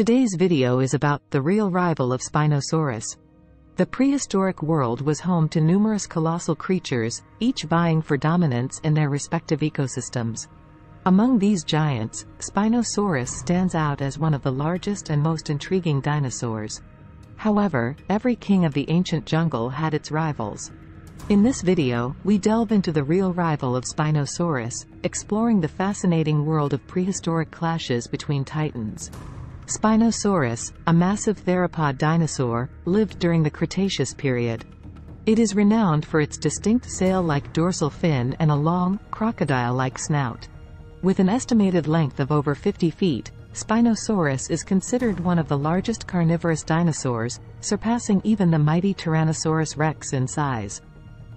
Today's video is about the real rival of Spinosaurus. The prehistoric world was home to numerous colossal creatures, each vying for dominance in their respective ecosystems. Among these giants, Spinosaurus stands out as one of the largest and most intriguing dinosaurs. However, every king of the ancient jungle had its rivals. In this video, we delve into the real rival of Spinosaurus, exploring the fascinating world of prehistoric clashes between titans. Spinosaurus, a massive theropod dinosaur, lived during the Cretaceous period. It is renowned for its distinct sail-like dorsal fin and a long, crocodile-like snout. With an estimated length of over 50 feet, Spinosaurus is considered one of the largest carnivorous dinosaurs, surpassing even the mighty Tyrannosaurus rex in size.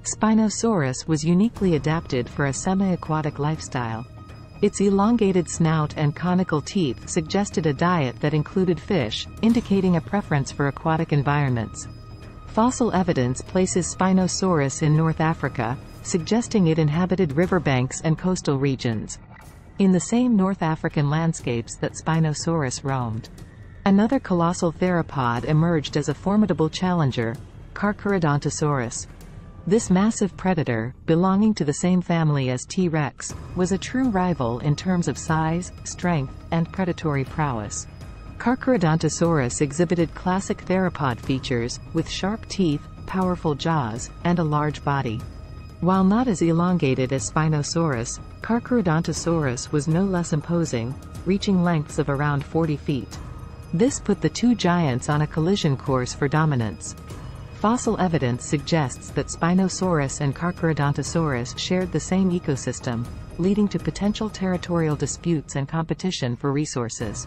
Spinosaurus was uniquely adapted for a semi-aquatic lifestyle. Its elongated snout and conical teeth suggested a diet that included fish, indicating a preference for aquatic environments. Fossil evidence places Spinosaurus in North Africa, suggesting it inhabited riverbanks and coastal regions. In the same North African landscapes that Spinosaurus roamed. Another colossal theropod emerged as a formidable challenger, Carcharodontosaurus. This massive predator, belonging to the same family as T-Rex, was a true rival in terms of size, strength, and predatory prowess. Carcharodontosaurus exhibited classic theropod features, with sharp teeth, powerful jaws, and a large body. While not as elongated as Spinosaurus, Carcharodontosaurus was no less imposing, reaching lengths of around 40 feet. This put the two giants on a collision course for dominance. Fossil evidence suggests that Spinosaurus and Carcharodontosaurus shared the same ecosystem, leading to potential territorial disputes and competition for resources.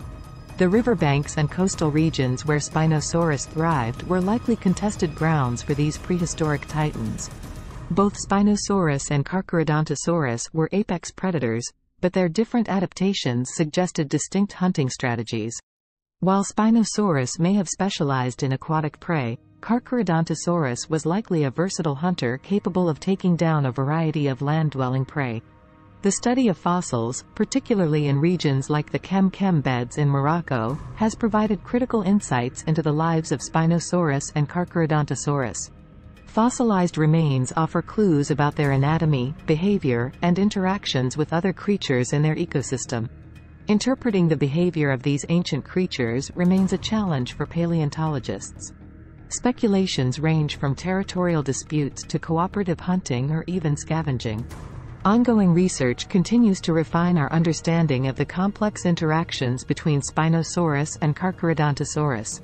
The riverbanks and coastal regions where Spinosaurus thrived were likely contested grounds for these prehistoric titans. Both Spinosaurus and Carcharodontosaurus were apex predators, but their different adaptations suggested distinct hunting strategies. While Spinosaurus may have specialized in aquatic prey, Carcharodontosaurus was likely a versatile hunter capable of taking down a variety of land-dwelling prey. The study of fossils, particularly in regions like the Kem-Kem beds in Morocco, has provided critical insights into the lives of Spinosaurus and Carcharodontosaurus. Fossilized remains offer clues about their anatomy, behavior, and interactions with other creatures in their ecosystem. Interpreting the behavior of these ancient creatures remains a challenge for paleontologists. Speculations range from territorial disputes to cooperative hunting or even scavenging. Ongoing research continues to refine our understanding of the complex interactions between Spinosaurus and Carcharodontosaurus.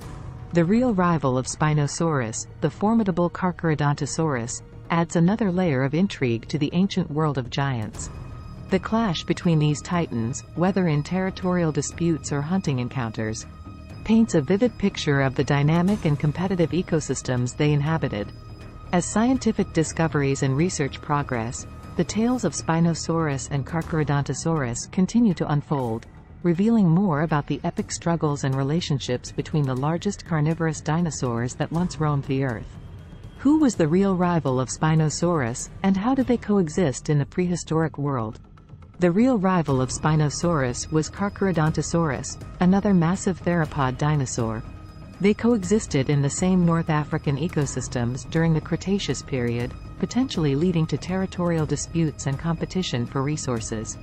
The real rival of Spinosaurus, the formidable Carcharodontosaurus, adds another layer of intrigue to the ancient world of giants. The clash between these titans, whether in territorial disputes or hunting encounters, paints a vivid picture of the dynamic and competitive ecosystems they inhabited. As scientific discoveries and research progress, the tales of Spinosaurus and Carcharodontosaurus continue to unfold, revealing more about the epic struggles and relationships between the largest carnivorous dinosaurs that once roamed the Earth. Who was the real rival of Spinosaurus, and how did they coexist in the prehistoric world? The real rival of Spinosaurus was Carcharodontosaurus, another massive theropod dinosaur. They coexisted in the same North African ecosystems during the Cretaceous period, potentially leading to territorial disputes and competition for resources.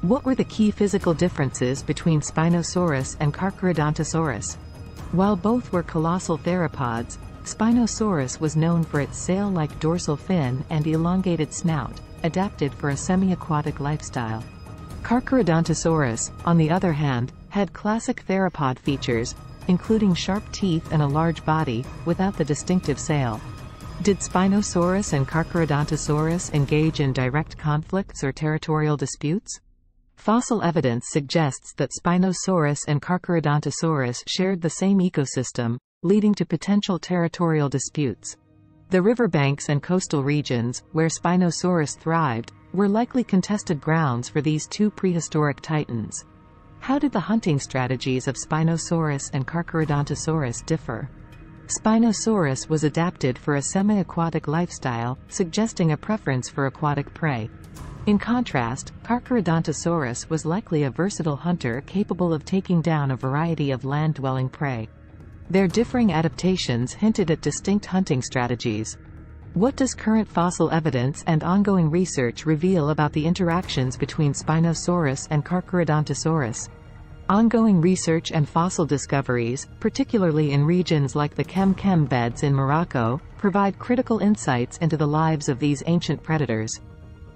What were the key physical differences between Spinosaurus and Carcharodontosaurus? While both were colossal theropods, Spinosaurus was known for its sail-like dorsal fin and elongated snout, adapted for a semi-aquatic lifestyle. Carcharodontosaurus, on the other hand, had classic theropod features, including sharp teeth and a large body, without the distinctive sail. Did Spinosaurus and Carcharodontosaurus engage in direct conflicts or territorial disputes? Fossil evidence suggests that Spinosaurus and Carcharodontosaurus shared the same ecosystem, leading to potential territorial disputes. The riverbanks and coastal regions, where Spinosaurus thrived, were likely contested grounds for these two prehistoric titans. How did the hunting strategies of Spinosaurus and Carcharodontosaurus differ? Spinosaurus was adapted for a semi-aquatic lifestyle, suggesting a preference for aquatic prey. In contrast, Carcharodontosaurus was likely a versatile hunter capable of taking down a variety of land-dwelling prey. Their differing adaptations hinted at distinct hunting strategies. What does current fossil evidence and ongoing research reveal about the interactions between Spinosaurus and Carcharodontosaurus? Ongoing research and fossil discoveries, particularly in regions like the Kem-Kem beds in Morocco, provide critical insights into the lives of these ancient predators.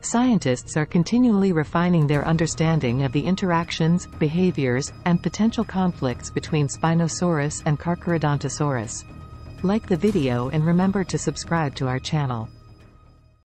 Scientists are continually refining their understanding of the interactions, behaviors, and potential conflicts between Spinosaurus and Carcharodontosaurus. Like the video and remember to subscribe to our channel.